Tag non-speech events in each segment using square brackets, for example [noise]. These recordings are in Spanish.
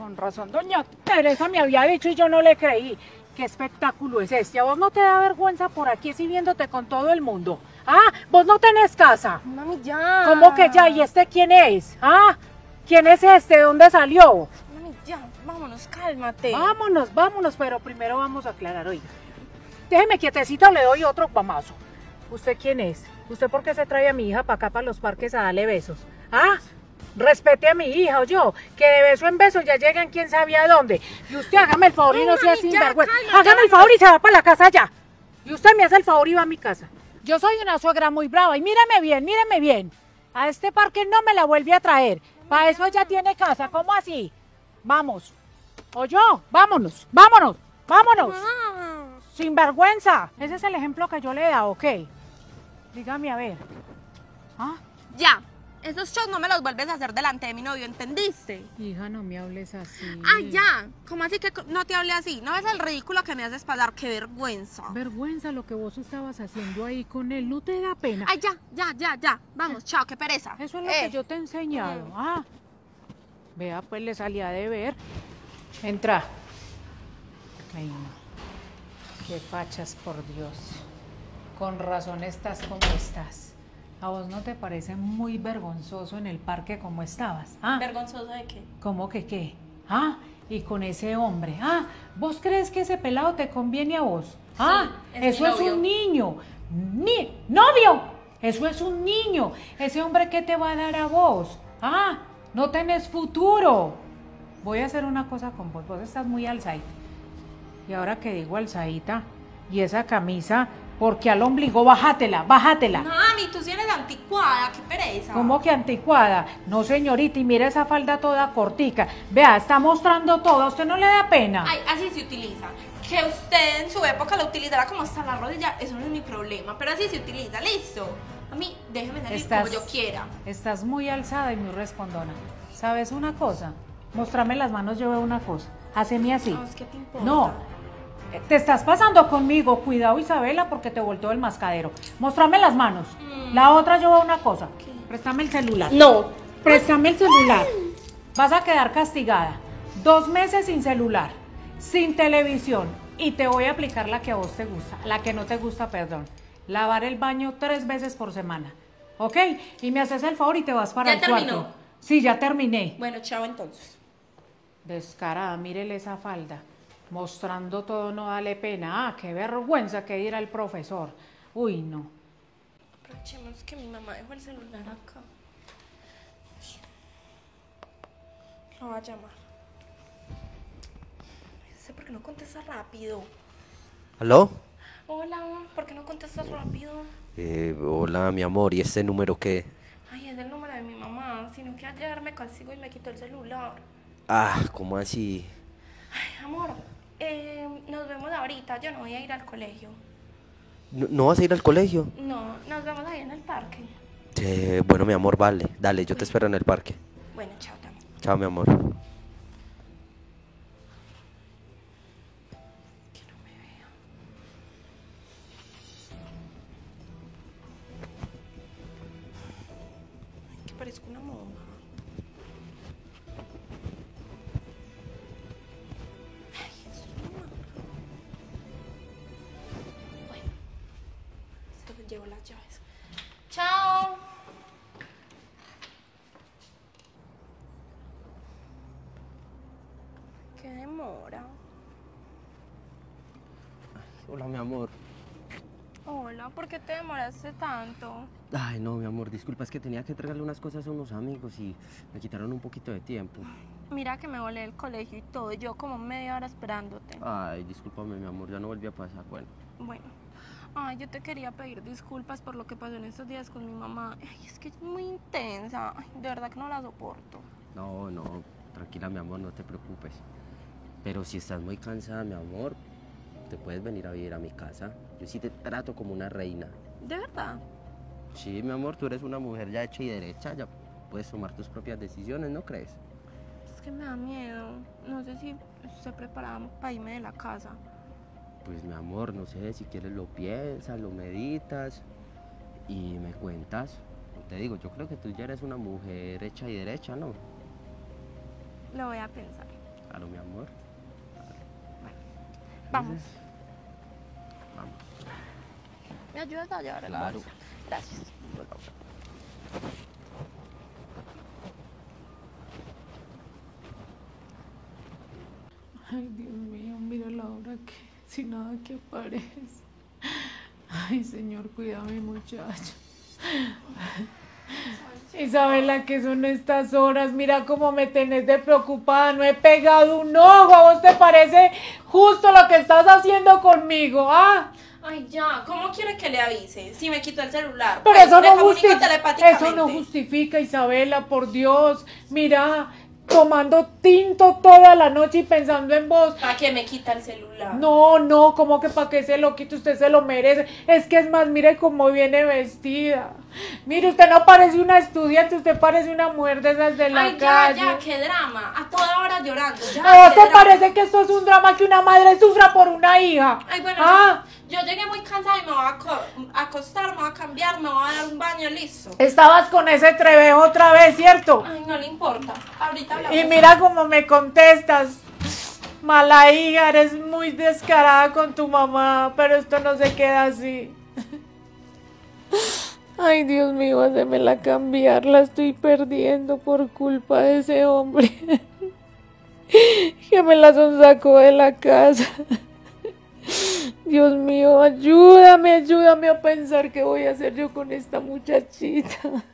Con razón, doña Teresa me había dicho y yo no le creí. ¿Qué espectáculo es este? ¿A vos no te da vergüenza por aquí así viéndote con todo el mundo? Ah, vos no tenés casa. Mami, ya. ¿Cómo que ya? ¿Y este quién es? Ah, ¿quién es este? ¿De dónde salió? Mami, ya, vámonos, cálmate. Vámonos, vámonos, pero primero vamos a aclarar, oiga. Déjeme quietecito, le doy otro guamazo. ¿Usted quién es? ¿Usted por qué se trae a mi hija para acá, para los parques, a darle besos? ¿Ah? Respete a mi hija, o yo, que de beso en beso ya llegan quién sabe a dónde. Y usted hágame el favor y no sea sinvergüenza. Hágame el favor y se va para la casa ya. Y usted me hace el favor y va a mi casa. Yo soy una suegra muy brava y míreme bien, míreme bien. A este parque no me la vuelve a traer. Para eso ya tiene casa, ¿cómo así? Vamos. O yo, vámonos, vámonos, vámonos. Ah, Sin vergüenza. Ese es el ejemplo que yo le he dado, ¿ok? Dígame a ver. ¿Ah? Ya, esos shows no me los vuelves a hacer delante de mi novio, ¿entendiste? Hija, no me hables así. Ah, ya. ¿Cómo así que no te hablé así? ¿No ves el ridículo que me haces pasar? ¡Qué vergüenza! Vergüenza lo que vos estabas haciendo ahí con él. No te da pena. Ay, ya, ya, ya, ya. Vamos, chao, qué pereza. Eso es lo Eh, que yo te he enseñado. Ah. Vea, pues le salía de ver. Entra. Ay, no. Qué fachas, por Dios. Con razón estás como estás. ¿A vos no te parece muy vergonzoso en el parque como estabas? Ah. ¿Vergonzoso de qué? ¿Cómo que qué? ¿Ah? Y con ese hombre. ¿Ah? ¿Vos crees que ese pelado te conviene a vos? ¿Ah? es Eso es un niño. Ni novio. Eso es un niño. Ese hombre qué te va a dar a vos? ¿Ah? No tenés futuro. Voy a hacer una cosa con vos. Vos estás muy alzadita. Y ahora que digo alzadita, y esa camisa, porque al ombligo, bájatela, bájatela. Mami, tú sí eres anticuada, qué pereza. ¿Cómo que anticuada? No, señorita, y mira esa falda toda cortica. Vea, está mostrando todo. ¿A usted no le da pena? Ay, así se utiliza. Que usted en su época lo utilizara como hasta la rodilla, eso no es mi problema. Pero así se utiliza, listo. A mí, déjeme salir Estás- como yo quiera. Estás muy alzada y muy respondona. ¿Sabes una cosa? Mostrame las manos, yo veo una cosa. Haceme así. No, es que te importa. No. Te estás pasando conmigo. Cuidado, Isabela, porque te volteó el mascadero. Mostrame las manos. Mm. La otra yo veo una cosa. ¿Qué? Préstame el celular. No. Préstame el celular. Vas a quedar castigada. Dos meses sin celular, sin televisión. Y te voy a aplicar la que a vos te gusta. La que no te gusta, perdón. Lavar el baño tres veces por semana. ¿Ok? Y me haces el favor y te vas para ¿Ya el terminó? cuarto. Sí, ya terminé. Bueno, chao entonces. Descarada, mírele esa falda. Mostrando todo no dale pena. Ah, qué vergüenza que ir al profesor. Uy, no. Aprovechemos que mi mamá dejó el celular acá. Lo va a llamar. No sé por qué no contesta rápido. ¿Aló? Hola, ¿por qué no contestas rápido? Eh, hola, mi amor, ¿y este número qué? Ay, es el número de mi mamá, sino que ayer me castigó y me quitó el celular. Ah, ¿cómo así? Ay, amor, eh, nos vemos ahorita, yo no voy a ir al colegio. ¿No, no vas a ir al colegio? No, nos vemos ahí en el parque. Eh, bueno, mi amor, vale. Dale, yo te espero en el parque. Bueno, chao también. Chao, mi amor. Que no me vea. Ay, que parezco una monja. Las llaves. Chao. Qué demora. Hola, mi amor. Hola, ¿por qué te demoraste tanto? Ay, no, mi amor, disculpa, es que tenía que entregarle unas cosas a unos amigos y me quitaron un poquito de tiempo. Mira que me volé del colegio y todo, yo como media hora esperándote. Ay, discúlpame, mi amor, ya no volví a pasar. Bueno, Bueno, ay, yo te quería pedir disculpas por lo que pasó en estos días con mi mamá. Ay, es que es muy intensa, Ay, de verdad que no la soporto. no, no, tranquila, mi amor, no te preocupes. Pero si estás muy cansada, mi amor, te puedes venir a vivir a mi casa. Yo sí te trato como una reina. ¿De verdad? Sí, mi amor, tú eres una mujer ya hecha y derecha, ya puedes tomar tus propias decisiones, ¿no crees? Es que me da miedo. No sé si estoy preparada para irme de la casa. Pues mi amor, no sé, si quieres lo piensas, lo meditas y me cuentas. Te digo, yo creo que tú ya eres una mujer hecha y derecha, ¿no? Lo voy a pensar. Claro, mi amor. Vamos. Vamos. ¿Me ayudas a llevar el Claro. bolso? Gracias. Ay, Dios mío, mira la hora que sin nada que aparece. Ay, Señor, cuida a mi muchacho. Isabela, ¿qué son estas horas? Mira cómo me tenés de preocupada. No he pegado un ojo. ¿A vos te parece justo lo que estás haciendo conmigo? ¿Ah? Ay, ya, ¿cómo quiere que le avise? Si me quito el celular. Pero Pues, eso no justifica. Eso no justifica, Isabela, por Dios. Mira, tomando tinto toda la noche y pensando en vos. ¿Para qué me quita el celular? No, no, como que para que se lo quite, usted se lo merece. Es que es más, mire cómo viene vestida. Mire, usted no parece una estudiante, usted parece una mujer de esas de la Ay, ya, calle. ya, qué drama. A toda hora llorando. Ya, ¿A vos qué te drama. parece que esto es un drama que una madre sufra por una hija? Ay, bueno, Ah, yo llegué muy cansada y me voy a acostar, me voy a cambiar, me voy a dar un baño listo. estabas con ese trevejo otra vez, ¿cierto? Ay, no le importa. Ahorita hablamos. Y mira cómo me contestas. Mala hija, eres muy descarada con tu mamá, pero esto no se queda así. Ay, Dios mío, la cambiar, la estoy perdiendo por culpa de ese hombre [laughs] que me la sacó de la casa. Dios mío, ayúdame, ayúdame a pensar qué voy a hacer yo con esta muchachita.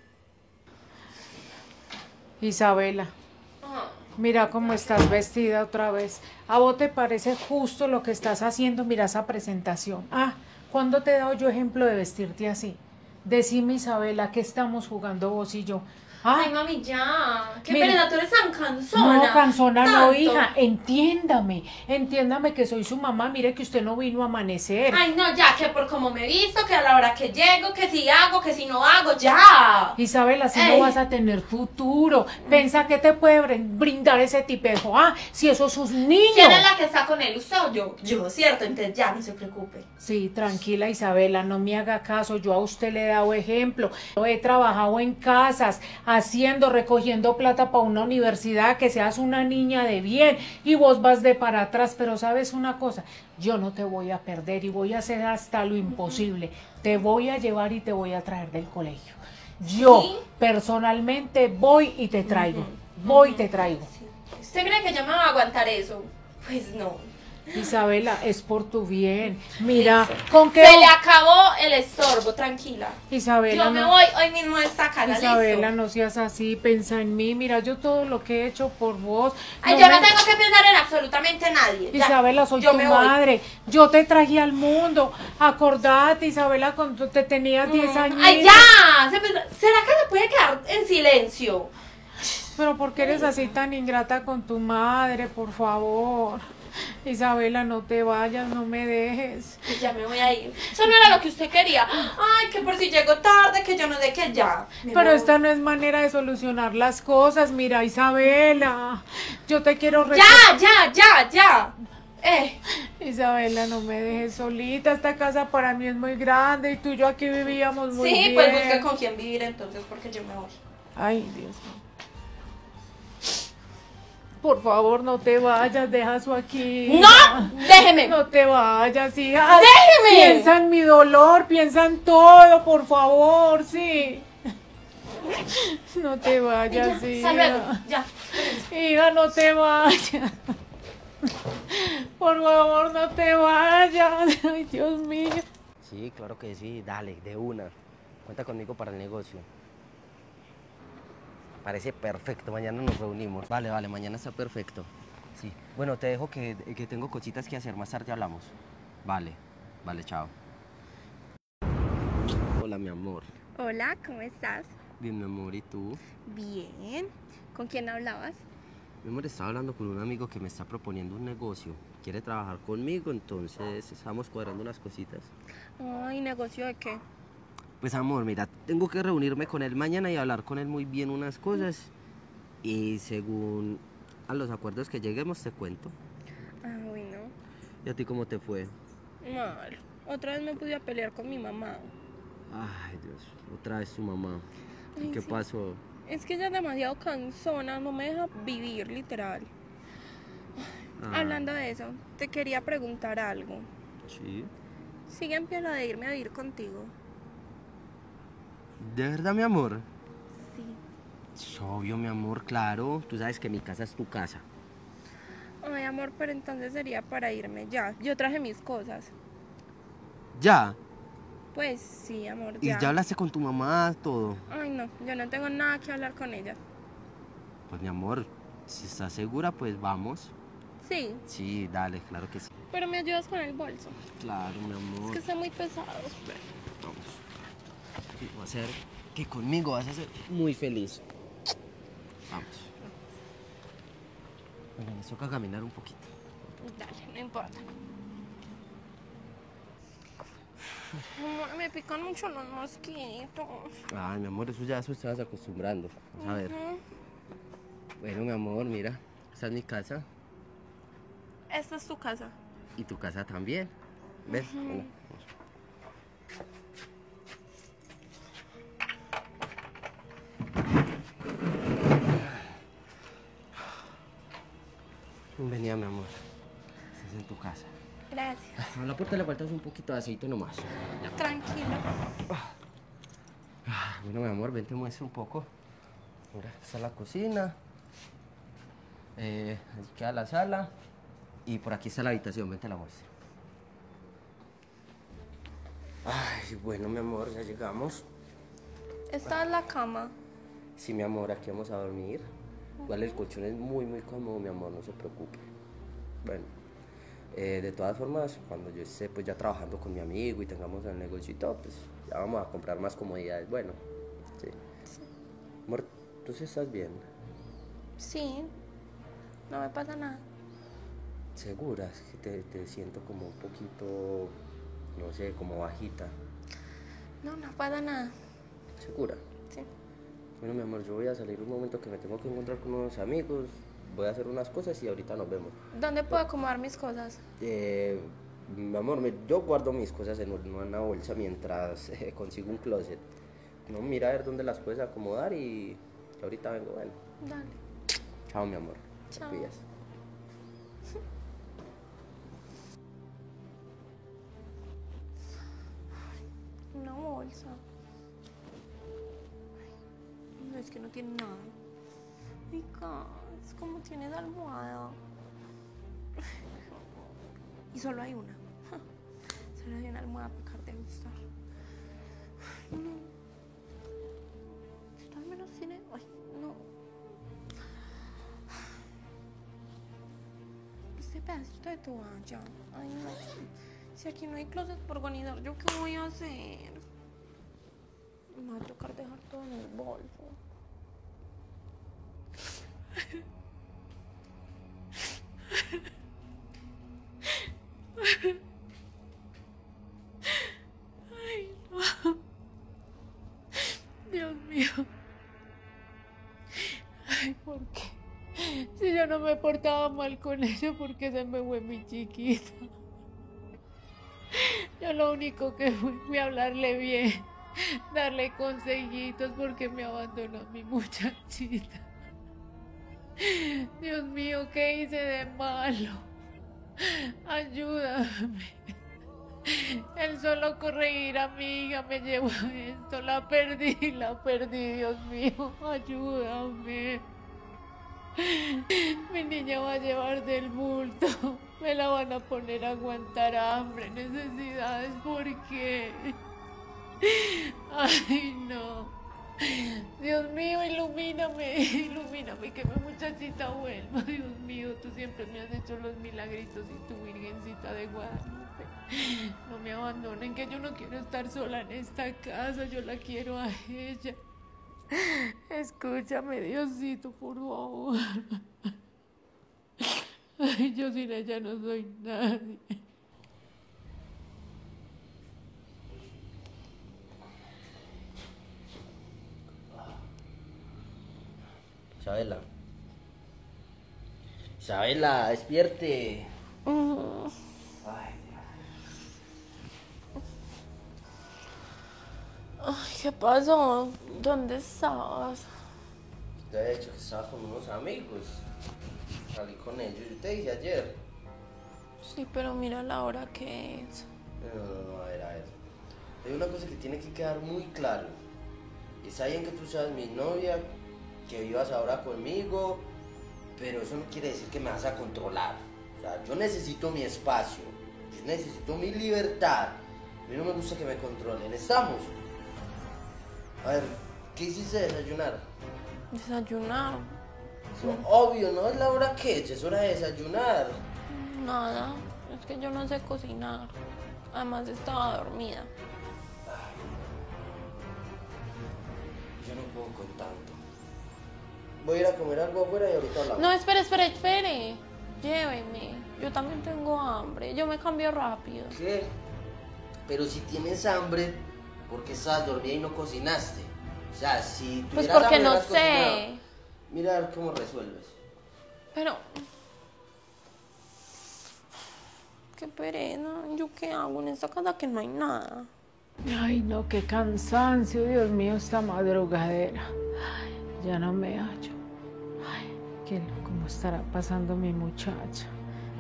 Isabela. Mira cómo estás vestida otra vez. ¿A vos te parece justo lo que estás haciendo? Mira esa presentación. Ah, ¿cuándo te he dado yo ejemplo de vestirte así? Decime, Isabela, que estamos jugando vos y yo. Ay, mami, ya. Qué Mira. pena, tú eres tan cansona. no, cansona, no, hija. Entiéndame, entiéndame que soy su mamá. Mire que usted no vino a amanecer. Ay, no, ya, que por cómo me he visto, que a la hora que llego, que si hago, que si no hago, ya. Isabela, si no vas a tener futuro. Pensa que te puede brin- brindar ese tipejo. Ah, si eso sus niños. ¿Quién es la que está con él? ¿Usted o yo? Yo, cierto, entonces ya, no se preocupe. Sí, tranquila Isabela, no me haga caso, yo a usted le he dado ejemplo, yo he trabajado en casas, haciendo, recogiendo plata para una universidad, que seas una niña de bien y vos vas de para atrás, pero sabes una cosa, yo no te voy a perder y voy a hacer hasta lo imposible, te voy a llevar y te voy a traer del colegio. Yo Sí. personalmente voy y te traigo, voy y te traigo. ¿Usted cree que yo me voy a aguantar eso? Pues no. Isabela, es por tu bien. Mira, ¿con qué? Se le acabó el estorbo, tranquila. Isabela, Yo me no- voy hoy mismo de esta casa, Isabela, listo. no seas así, pensa en mí. Mira, yo todo lo que he hecho por vos. Ay, no yo me- no tengo que pensar en absolutamente nadie. ya. Isabela, soy Yo tu voy. madre. Yo te traje al mundo. Acordate, Isabela, cuando te tenías 10 años. Mm. ¡Ay, ya! ¿Será que se puede quedar en silencio? Pero ¿por qué eres así tan ingrata con tu madre? Por favor. [laughs] Isabela, no te vayas, no me dejes. Ya me voy a ir. Eso no era lo que usted quería. Ay, que por si llego tarde, que yo no sé qué ya. Pero esta no es manera de solucionar las cosas. Mira, Isabela, yo te quiero Ya, ya, ya, ya. Eh, Isabela, no me dejes solita. Esta casa para mí es muy grande y tú y yo aquí vivíamos muy sí, bien. pues busque con quién vivir entonces porque yo me voy. Ay, Dios mío. Por favor, no te vayas, deja eso aquí. ¡No! Déjeme. No te vayas, hija. ¡Déjeme! Piensa en mi dolor, piensa en todo, por favor, sí. No te vayas, Ya, hija. luego. Ya. Hija, no te vayas. Por favor, no te vayas. Ay, Dios mío. Sí, claro que sí, dale, de una. Cuenta conmigo para el negocio. Parece perfecto, mañana nos reunimos. Vale, vale, mañana está perfecto. Sí. Bueno, te dejo que, que tengo cositas que hacer, más tarde hablamos. Vale, vale, chao. Hola, mi amor. Hola, ¿cómo estás? Bien, mi amor, ¿y tú? Bien. ¿Con quién hablabas? Mi amor, estaba hablando con un amigo que me está proponiendo un negocio. Quiere trabajar conmigo, entonces estamos cuadrando unas cositas. Ay, ¿negocio de qué? Pues amor, mira, tengo que reunirme con él mañana y hablar con él muy bien unas cosas. Y según a los acuerdos que lleguemos te cuento. Ah, bueno. ¿Y a ti cómo te fue? Mal. Otra vez me pude a pelear con mi mamá. Ay, Dios, otra vez tu mamá. ¿Y Ay, qué sí. pasó? Es que ella es demasiado cansona, no me deja vivir, literal. Ah. Hablando de eso, te quería preguntar algo. Sí. ¿Sigue en pie de irme a vivir contigo? ¿De verdad, mi amor? Sí. Es obvio, mi amor, claro. Tú sabes que mi casa es tu casa. Ay, amor, pero entonces sería para irme ya. Yo traje mis cosas. ¿Ya? Pues sí, amor, ¿Y ya. hablaste con tu mamá, todo? Ay, no, yo no tengo nada que hablar con ella. Pues, mi amor, si estás segura, pues vamos. Sí, Sí, dale, claro que sí. pero me ayudas con el bolso. Claro, mi Es amor. que está muy pesado. Vamos. Voy a hacer que conmigo vas a ser muy feliz. Vamos. Bueno, nos toca caminar un poquito. Dale, no importa. Amor, me pican mucho los mosquitos. Ay, mi amor, eso ya eso vas acostumbrando. Vamos a ver. Bueno, mi amor, mira. Esta es mi casa. Esta es tu casa. Y tu casa también. ¿Ves? Bienvenida, mi amor. Estás en tu casa. Gracias. A la puerta le faltas un poquito de aceite nomás. Tranquilo. Ah, Bueno, mi amor, ven, te muestro un poco. Mira, esta es la cocina. Eh, aquí queda la sala. Y por aquí está la habitación, ven, te la muestro. Ay, bueno, mi amor, ya llegamos. Esta es la cama. Sí, mi amor, aquí vamos a dormir. Igual el colchón es muy, muy cómodo, mi amor, no se preocupe. Bueno, eh, de todas formas, cuando yo esté pues ya trabajando con mi amigo y tengamos el negocio y todo, pues ya vamos a comprar más comodidades. Bueno, sí. Amor, ¿tú sí estás bien? Sí. No me pasa nada. ¿Segura? Es que te, te siento como un poquito, no sé, como bajita. No, no pasa nada. ¿Segura? Sí. Bueno, mi amor, yo voy a salir un momento que me tengo que encontrar con unos amigos. Voy a hacer unas cosas y ahorita nos vemos. ¿Dónde puedo acomodar mis cosas? Eh, mi amor, me- yo guardo mis cosas en una bolsa mientras [laughs] eh, consigo un closet. No, mira a ver dónde las puedes acomodar y ahorita vengo. Bueno, Dale. chao, mi amor. Chao. [laughs] Una bolsa. Que no tiene nada. Rica, es como tienes almohada. Y solo hay una. Solo hay una almohada para dejarte de gustar. No. Esto al menos tiene. Ay, no. Este pedacito de toalla. Ay, no. Si aquí no hay closet por organizar, ¿yo qué voy a hacer? Me va a tocar dejar todo en el bolso. Ay, no. Dios mío. Ay, ¿por qué? Si yo no me portaba mal con ella, ¿por qué se me fue mi chiquita? Yo lo único que fui fue hablarle bien, darle consejitos porque me abandonó mi muchachita. Dios mío, ¿qué hice de malo? Ayúdame. El solo corregir a mi hija me llevó a esto. La perdí, la perdí, Dios mío. Ayúdame. Mi niña va a llevar del bulto. Me la van a poner a aguantar hambre, necesidades. ¿Por qué? Ay, no. [laughs] Dios mío, ilumíname, [laughs] ilumíname, que mi muchachita vuelva. [laughs] Dios mío, tú siempre me has hecho los milagritos y tu virgencita de Guadalupe. No me abandonen, que yo no quiero estar sola en esta casa, yo la quiero a ella. Escúchame, Diosito, por favor. Ay, yo sin ella no soy nadie. Isabela. Isabela, despierte. Mm. Ay, Ay, ¿qué pasó? ¿Dónde estabas? te he dicho que estaba con unos amigos. salí con ellos. Yo te dije ayer. Sí, pero mira la hora que es. No, no, no, a ver, a ver. Hay una cosa que tiene que quedar muy claro. Está bien que tú seas mi novia, que vivas ahora conmigo, pero eso no quiere decir que me vas a controlar. O sea, yo necesito mi espacio, yo necesito mi libertad. A mí no me gusta que me controlen. ¿Estamos? A ver, ¿qué hiciste de desayunar? Desayunar. Eso, obvio, no es la hora que es, es hora de desayunar. Nada. Es que yo no sé cocinar. Además estaba dormida. Yo no puedo con tanto. Voy a ir a comer algo afuera y ahorita hablamos. No, espere, espere, espere. Lléveme. Yo también tengo hambre. Yo me cambio rápido. ¿Qué? Pero si tienes hambre, ¿por qué estás dormida y no cocinaste? O sea, si Pues tuvieras porque hambre, no hubieras cocinado. sé. Mira a ver cómo resuelves. Pero. Qué pereza. ¿Yo qué hago en esta casa que no hay nada? Ay, no, qué cansancio, Dios mío, esta madrugadera. Ay, ya no me hallo. ¿Cómo estará pasando mi muchacha?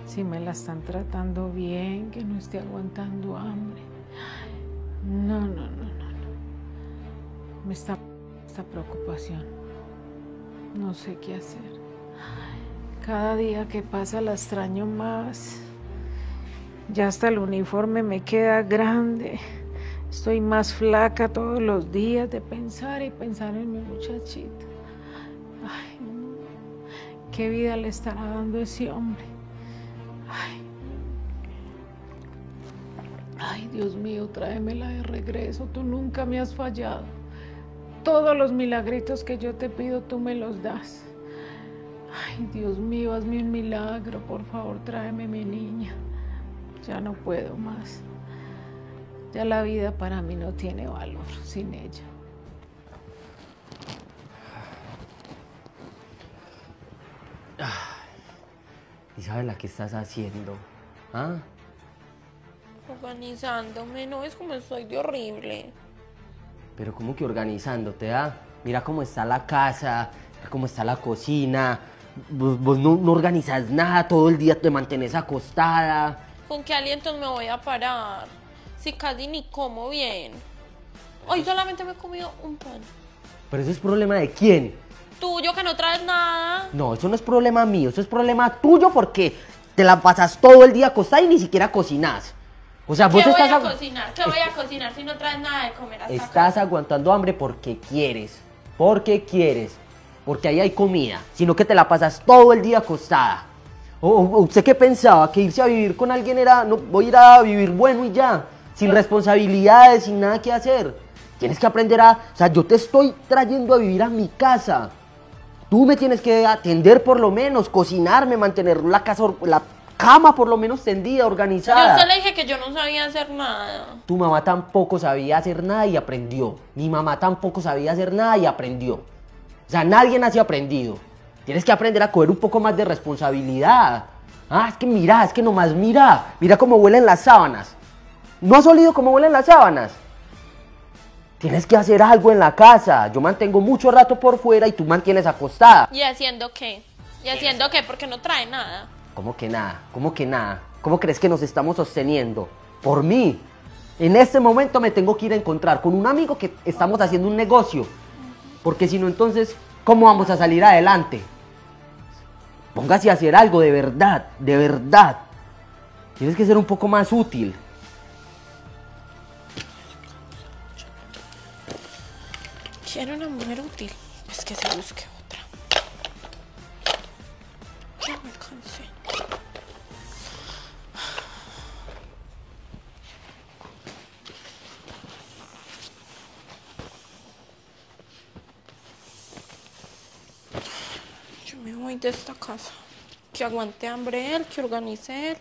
Si me la están tratando bien, que no esté aguantando hambre. No, no, no, no, no. Me está esta preocupación. No sé qué hacer. Cada día que pasa la extraño más. Ya hasta el uniforme me queda grande. Estoy más flaca todos los días de pensar y pensar en mi muchachita. ¿Qué vida le estará dando ese hombre? Ay. Ay, Dios mío, tráemela de regreso. Tú nunca me has fallado. Todos los milagritos que yo te pido, tú me los das. Ay, Dios mío, hazme un milagro. Por favor, tráeme mi niña. Ya no puedo más. Ya la vida para mí no tiene valor sin ella. Isabela, ¿qué estás haciendo? ¿Ah? Organizándome. No es como estoy de horrible. Pero ¿cómo que organizándote, ah? Mira cómo está la casa, mira cómo está la cocina. Vos, vos no, no organizas nada, todo el día te mantienes acostada. ¿Con qué alientos me voy a parar? Si casi ni como bien. Hoy solamente me he comido un pan. Pero eso es problema de quién? Tuyo que no traes nada. No, eso no es problema mío, eso es problema tuyo porque te la pasas todo el día acostada y ni siquiera cocinas. O sea, ¿Qué vos voy estás, a agu- cocinar? ¿Qué voy a cocinar si no traes nada de comer hasta acá? estás aguantando hambre porque quieres. Porque quieres. Porque ahí hay comida. Sino que te la pasas todo el día acostada. O- o- ¿Usted qué pensaba? Que irse a vivir con alguien era, no, voy a ir a vivir bueno y ya. Sin responsabilidades, sin nada que hacer. Tienes que aprender a, o sea, yo te estoy trayendo a vivir a mi casa. Tú me tienes que atender por lo menos, cocinarme, mantener la casa, la cama por lo menos tendida, Yo organizada. usted le dije que yo no sabía hacer nada. Tu mamá tampoco sabía hacer nada y aprendió. Mi mamá tampoco sabía hacer nada y aprendió. O sea, nadie nació aprendido. Tienes que aprender a coger un poco más de responsabilidad. Ah, es que mira, es que nomás mira. Mira cómo huelen las sábanas. ¿No has olido cómo huelen las sábanas? Tienes que hacer algo en la casa. Yo mantengo mucho rato por fuera y tú mantienes acostada. ¿Y haciendo qué? ¿Y haciendo qué? Porque no trae nada. ¿Cómo que nada? ¿Cómo que nada? ¿Cómo crees que nos estamos sosteniendo? Por mí. En este momento me tengo que ir a encontrar con un amigo que estamos haciendo un negocio. Porque si no, entonces, ¿cómo vamos a salir adelante? Póngase a hacer algo de verdad, de verdad. Tienes que ser un poco más útil. Quiero una mujer útil. Es que se busque otra. Ya me cansé. Yo me voy de esta casa. Que aguante hambre él, que organice él,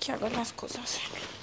que haga las cosas él.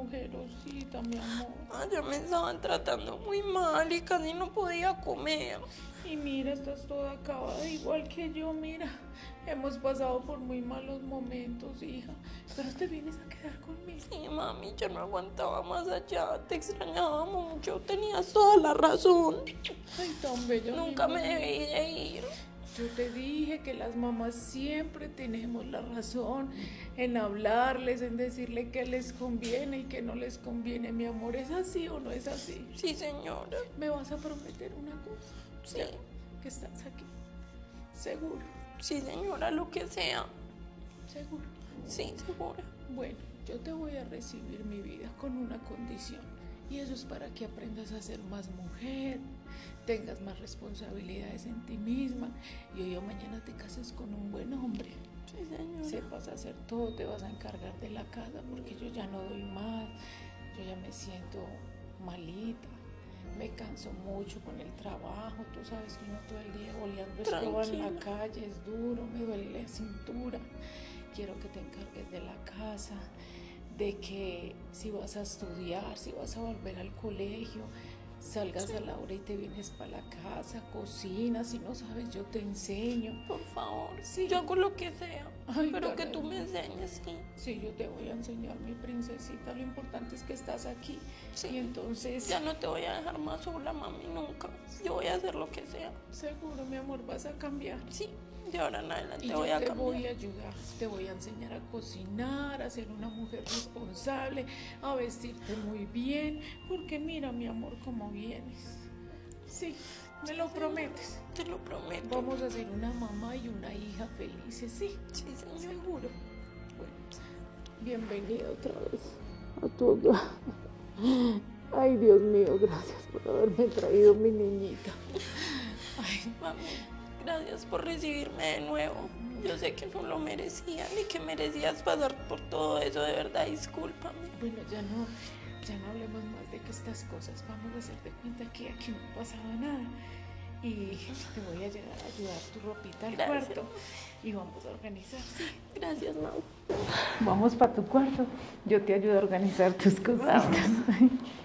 Ojerosita, mi amor? Ah, ya me estaban tratando muy mal y casi no podía comer. Y mira, estás toda acabada, igual que yo, mira. Hemos pasado por muy malos momentos, hija. Pero te vienes a quedar conmigo. Sí, mami, yo no aguantaba más allá. Te extrañaba mucho. Tenías toda la razón. Ay, tan bella. Nunca me debí de ir. Yo te dije que las mamás siempre tenemos la razón en hablarles, en decirle que les conviene y que no les conviene, mi amor. ¿Es así o no es así? Sí, señora. ¿Me vas a prometer una cosa? Sí. Ya, Que estás aquí. Seguro, Sí, señora, lo que sea. seguro. Sí, segura. Bueno, yo te voy a recibir mi vida con una condición. Y eso es para que aprendas a ser más mujer, tengas más responsabilidades en ti misma y hoy o mañana te cases con un buen hombre. Sí, señora. Sepas hacer todo, te vas a encargar de la casa porque yo ya no doy más, yo ya me siento malita. Me canso mucho con el trabajo, tú sabes que uno todo el día oleando escoba en la calle, es duro, me duele la cintura. Quiero que te encargues de la casa, de que si vas a estudiar, si vas a volver al colegio, salgas a la hora y te vienes para la casa, cocinas, si no sabes yo te enseño. Por favor. Sí. Yo hago lo que sea. Ay, pero que tú me enseñes, sí. Sí, yo te voy a enseñar, mi princesita. Lo importante es que estás aquí. Sí. Y entonces, Ya no te voy a dejar más sola, mami, nunca. Yo voy a hacer lo que sea. seguro, mi amor, vas a cambiar. Sí, de ahora en adelante Y te yo voy a te cambiar. voy a ayudar. Te voy a enseñar a cocinar, a ser una mujer responsable, a vestirte muy bien. Porque mira, mi amor, cómo vienes. Sí, me lo prometes. Te lo prometo. Vamos a ser una mamá y una hija felices, sí. Sí, señor. Seguro. Bueno, bienvenida otra vez a tu hogar. Ay, Dios mío, gracias por haberme traído mi niñita. Ay, Mami, gracias por recibirme de nuevo. Yo sé que no lo merecía, ni que merecías pasar por todo eso, de verdad, discúlpame. bueno, ya no, ya no hablemos más de que estas cosas. Vamos a hacerte cuenta que aquí no pasaba nada. Y te voy a llegar a ayudar tu ropita al Gracias. cuarto. Y vamos a organizar. Gracias, Mau. Vamos para tu cuarto. Yo te ayudo a organizar tus cositas. [laughs]